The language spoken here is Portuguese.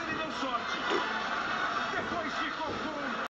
Ele deu sorte.